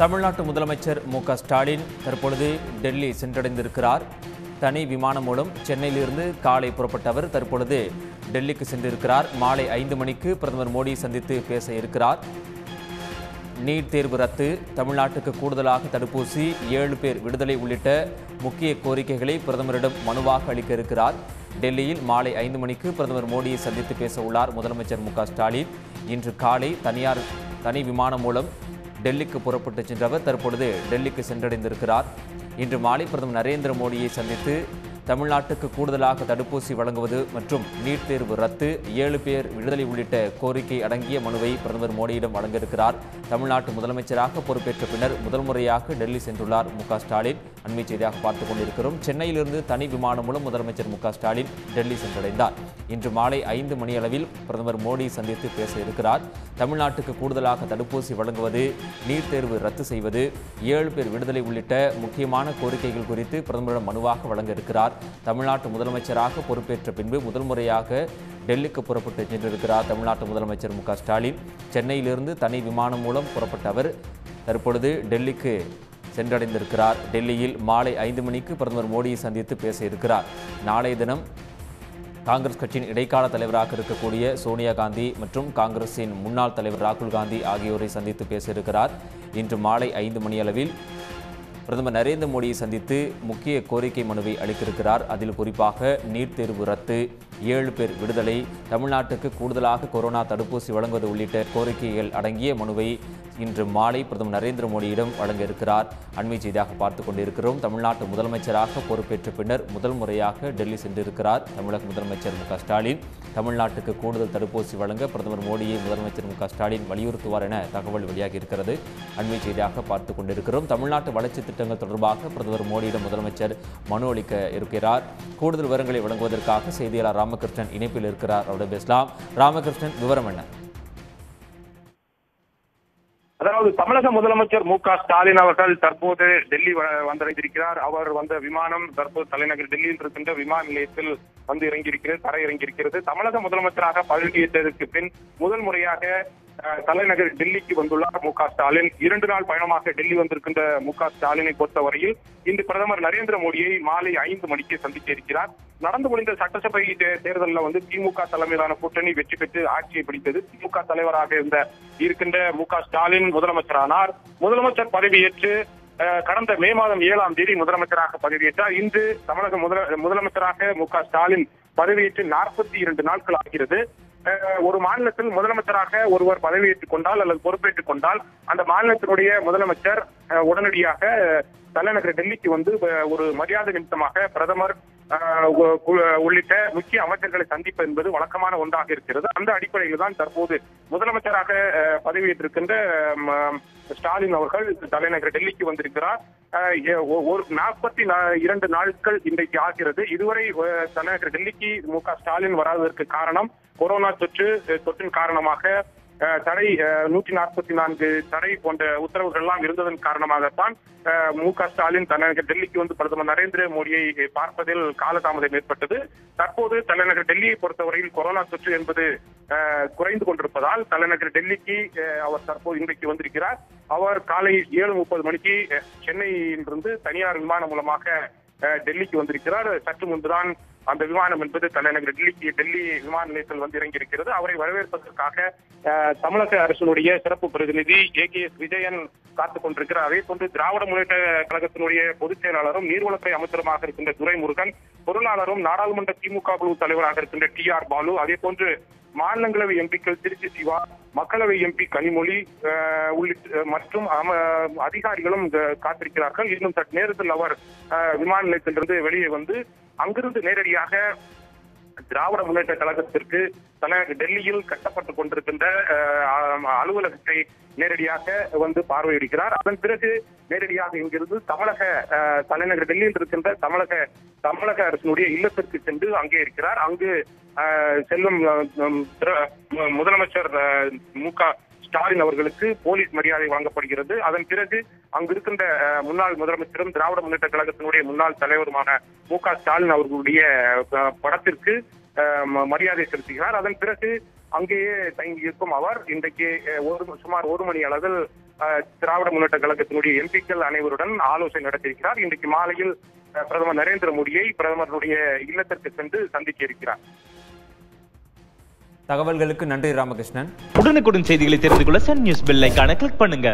தமிழ்நாட்டு முதலமைச்சர் மு ஸ்டாலின் தற்பொழுது டெல்லி சென்றடைந்திருக்கிறார். தனி விமானம் மூலம் சென்னையிலிருந்து காலை புறப்பட்டவர் தற்பொழுது டெல்லிக்கு சென்றிருக்கிறார். மாலை ஐந்து மணிக்கு பிரதமர் மோடி சந்தித்து பேச இருக்கிறார். நீட் தேர்வு ரத்து தமிழ்நாட்டுக்கு கூடுதலாக தடுப்பூசி ஏழு பேர் விடுதலை உள்ளிட்ட முக்கிய கோரிக்கைகளை பிரதமரிடம் மனுவாக அளிக்க இருக்கிறார். டெல்லியில் மாலை ஐந்து மணிக்கு பிரதமர் மோடியை சந்தித்து பேச உள்ளார் முதலமைச்சர் மு ஸ்டாலின். இன்று காலை தனியார் தனி விமானம் மூலம் டெல்லிக்கு புறப்பட்டு சென்றவர் தற்பொழுது டெல்லிக்கு சென்றடைந்திருக்கிறார். இன்று மாலை பிரதமர் நரேந்திர மோடியை சந்தித்து தமிழ்நாட்டுக்கு கூடுதலாக தடுப்பூசி வழங்குவது மற்றும் நீட் தேர்வு ரத்து. ஏழு பேர் விடுதலை உள்ளிட்ட கோரிக்கை அடங்கிய மனுவை பிரதமர் மோடியிடம் வழங்க இருக்கிறார் தமிழ்நாட்டு முதலமைச்சராக பொறுப்பேற்ற பின்னர் முதல் முறையாக டெல்லி சென்றுள்ளார் மு ஸ்டாலின். அண்மை செய்தியாக பார்த்துக் கொண்டிருக்கிறோம். சென்னையிலிருந்து தனி விமானம் மூலம் முதலமைச்சர் மு ஸ்டாலின் டெல்லி சென்றடைந்தார். இன்று மாலை ஐந்து மணியளவில் பிரதமர் மோடி சந்தித்து பேச இருக்கிறார். தமிழ்நாட்டுக்கு கூடுதலாக தடுப்பூசி வழங்குவது நீட் தேர்வு ரத்து செய்வது ஏழு பேர் விடுதலை உள்ளிட்ட முக்கியமான கோரிக்கைகள் குறித்து பிரதமரிடம் மனுவாக வழங்க இருக்கிறார். தமிழ்நாட்டு முதலமைச்சராக பொறுப்பேற்ற பின்பு முதல் முறையாக டெல்லிக்கு புறப்பட்டு சென்றிருக்கிறார் தமிழ்நாட்டு முதலமைச்சர் மு ஸ்டாலின். சென்னையிலிருந்து தனி விமானம் மூலம் புறப்பட்ட அவர் தற்பொழுது டெல்லிக்கு சென்றடைந்திருக்கிறார். டெல்லியில் மாலை ஐந்து மணிக்கு பிரதமர் மோடியை சந்தித்து பேச இருக்கிறார். நாளைய தினம் காங்கிரஸ் கட்சியின் இடைக்கால தலைவராக இருக்கக்கூடிய சோனியா காந்தி மற்றும் காங்கிரசின் முன்னாள் தலைவர் ராகுல் காந்தி ஆகியோரை சந்தித்து பேசியிருக்கிறார் இன்று மாலை ஐந்து மணியளவில் பிரதமர் நரேந்திர மோடியை சந்தித்து முக்கிய கோரிக்கை மனுவை அளித்திருக்கிறார். அதில் குறிப்பாக நீட் தேர்வு ரத்து ஏழு பேர் விடுதலை தமிழ்நாட்டுக்கு கூடுதலாக கொரோனா தடுப்பூசி வழங்குவது உள்ளிட்ட கோரிக்கைகள் அடங்கிய மனுவை இன்று மாலை பிரதமர் நரேந்திர மோடியிடம் வழங்க இருக்கிறார். அண்மை செய்தியாக பார்த்து கொண்டிருக்கிறோம். தமிழ்நாட்டு முதலமைச்சராக பொறுப்பேற்ற பின்னர் முதல் முறையாக டெல்லி சென்றிருக்கிறார் தமிழக முதலமைச்சர் மு ஸ்டாலின். தமிழ்நாட்டுக்கு கூடுதல் தடுப்பூசி வழங்க பிரதமர் மோடியை முதலமைச்சர் மு ஸ்டாலின் வலியுறுத்துவார் என தகவல் வெளியாகி இருக்கிறது அண்மை செய்தியாக பார்த்து கொண்டிருக்கிறோம். தமிழ்நாட்டு வளர்ச்சி திட்டங்கள் தொடர்பாக பிரதமர் மோடியிடம் முதலமைச்சர் மனு அளிக்க இருக்கிறார். கூடுதல் விவரங்களை வழங்குவதற்காக செய்தியாளர் ராமகிருஷ்ணன் இணைப்பில் இருக்கிறார். அவருடன் பேசலாம். ராமகிருஷ்ணன் விவரம் என்ன? அதாவது தமிழக முதலமைச்சர் மு க ஸ்டாலின் அவர்கள் தற்போது டெல்லி வ- வந்தடைந்திருக்கிறார். அவர் வந்த விமானம் தற்போது தலைநகர் டெல்லியில் இருக்கின்ற விமான நிலையத்தில் வந்து இறங்கியிருக்கிறது தர இறங்கியிருக்கிறது. தமிழக முதலமைச்சராக பதவியேற்றதற்கு பின் முதல் முறையாக தலைநகர் டெல்லிக்கு வந்துள்ளார் மு க ஸ்டாலின். இரண்டு நாள் பயணமாக டெல்லி வந்திருக்கின்ற மு க ஸ்டாலினை பொறுத்தவரையில் இன்று பிரதமர் நரேந்திர மோடியை மாலை ஐந்து மணிக்கு சந்திக்க இருக்கிறார். நடந்து முடிந்த சட்டசபை தே- தேர்தலில் வந்து திமுக தலைமையிலான கூட்டணி வெற்றி பெற்று ஆட்சியை பிடித்தது. திமுக தலைவராக இருந்த இருக்கின்ற மு க ஸ்டாலின் முதலமைச்சரானார். முதலமைச்சர் பதவியேற்று கடந்த மே மாதம் ஏழாம் தேதி முதலமைச்சராக பதவியேற்றார். இன்று தமிழக முதல முதலமைச்சராக மு க ஸ்டாலின் பதவியேற்று நாற்பத்தி இரண்டு நாட்கள் ஆகிறது. அஹ், ஒரு மாநிலத்தில் முதலமைச்சராக ஒருவர் பதவியேற்றுக் கொண்டால் அல்லது பொறுப்பேற்றுக் கொண்டால் அந்த மாநிலத்தினுடைய முதலமைச்சர் உடனடியாக தலைநகர் டெல்லிக்கு வந்து ஒரு மரியாதை நிமித்தமாக பிரதமர் உள்ளிட்ட முக்கிய அமைச்சர்களை சந்திப்பு என்பது வழக்கமான ஒன்றாக இருக்கிறது. அந்த அடிப்படையில் தான் தற்போது முதலமைச்சராக அஹ், பதவியேற்றிருக்கின்ற ம, ஸ்டாலின் அவர்கள் தலைநகர் டெல்லிக்கு வந்திருக்கிறார். அஹ், ஒரு நாற்பத்தி இரண்டு நாட்கள் இன்றைக்கு ஆகிறது. இதுவரை தலைநகர் டெல்லிக்கு மு க ஸ்டாலின் வராததற்கு காரணம் கொரோனா தொற்று தொற்றின் காரணமாக தடை நூற்றி நாற்பத்தி நான்கு தடை போன்ற உத்தரவுகள் எல்லாம் இருந்ததன் காரணமாகத்தான் மு க ஸ்டாலின் தலைநகர் டெல்லிக்கு வந்து பிரதமர் நரேந்திர மோடியை பார்ப்பதில் காலதாமதம் ஏற்பட்டது. தற்போது தலைநகர் டெல்லியை பொறுத்தவரையில் கொரோனா தொற்று என்பது குறைந்து கொண்டிருப்பதால் தலைநகர் டெல்லிக்கு அவர் தற்போது இன்றைக்கு வந்திருக்கிறார். அவர் காலை ஏழு முப்பது மணிக்கு சென்னையிலிருந்து தனியார் விமானம் மூலமாக டெல்லிக்கு வந்திருக்கிறார். சற்று முன்புதான் அந்த விமானம் என்பது தலைநகர் டெல்லிக்கு டெல்லி விமான நிலையத்தில் வந்து இறங்கி இருக்கிறது அவரை வரவேற்பதற்காக தமிழக அரசினுடைய சிறப்பு பிரதிநிதி ஏ கே. எஸ். விஜயன் காத்துக் கொண்டிருக்கிறார். அதே போன்று திராவிட முன்னேற்ற கழகத்தினுடைய பொதுச் செயலாளரும் நீர்வளத்துறை அமைச்சருமாக இருக்கின்ற துரைமுருகன் பொருளாளரும் நாடாளுமன்ற திமுக குழு தலைவராக இருக்கின்ற டி. ஆர். பாலு அதே போன்று மாநிலங்களவை எம்பிக்கள் திருச்சி சிவா மக்களவை எம்பி கனிமொழி உள்ளிட்ட மற்றும் அம- அதிகாரிகளும் காத்திருக்கிறார்கள். இன்னும் சற்று நேரத்தில் அவர் விமான நிலையத்திலிருந்து வெளியே வந்து அங்கிருந்து நேரடியாக திராவிட முன்னேற்ற கழகத்திற்கு தலைநகர் டெல்லியில் கட்டப்பட்டுக் கொண்டிருக்கின்ற அலுவலகத்தை நேரடியாக வந்து பார்வையிடுகிறார். அதன் பிறகு நேரடியாக இங்கிருந்து தமிழக அஹ், தலைநகர் டெல்லியில் இருக்கின்ற தமிழக தமிழக அரசினுடைய இல்லத்திற்கு சென்று அங்கே இருக்கிறார். அங்கு அஹ், செல்லும் முதலமைச்சர் மு க ஸ்டாலின் அவர்களுக்கு போலீஸ் மரியாதை வழங்கப்படுகிறது அதன் பிறகு அங்கு இருக்கின்ற முன்னாள் முதலமைச்சரும் திராவிட முன்னேற்ற கழகத்தினுடைய முன்னாள் தலைவருமான மு க ஸ்டாலின் அவர்களுடைய படத்திற்கு ம- மரியாதை செலுத்துகிறார். அதன் பிறகு அங்கேயே தங்கியிருக்கும் அவர் இன்றைக்கு ஒரு சுமார் ஒரு மணி அளவில் திராவிட முன்னேற்ற கழகத்தினுடைய எம்பிக்கள் அனைவருடன் ஆலோசனை நடத்தியிருக்கிறார். இன்றைக்கு மாலையில் பிரதமர் நரேந்திர மோடியை பிரதமருடைய இல்லத்திற்கு சென்று சந்திக்க இருக்கிறார். தகவல்களுக்கு நன்றி ராமகிருஷ்ணன். உடனுக்குடன் செய்திகளை தெரிந்து கொள்ள சன் நியூஸ் பெல் ஐக்கான கிளிக் பண்ணுங்க.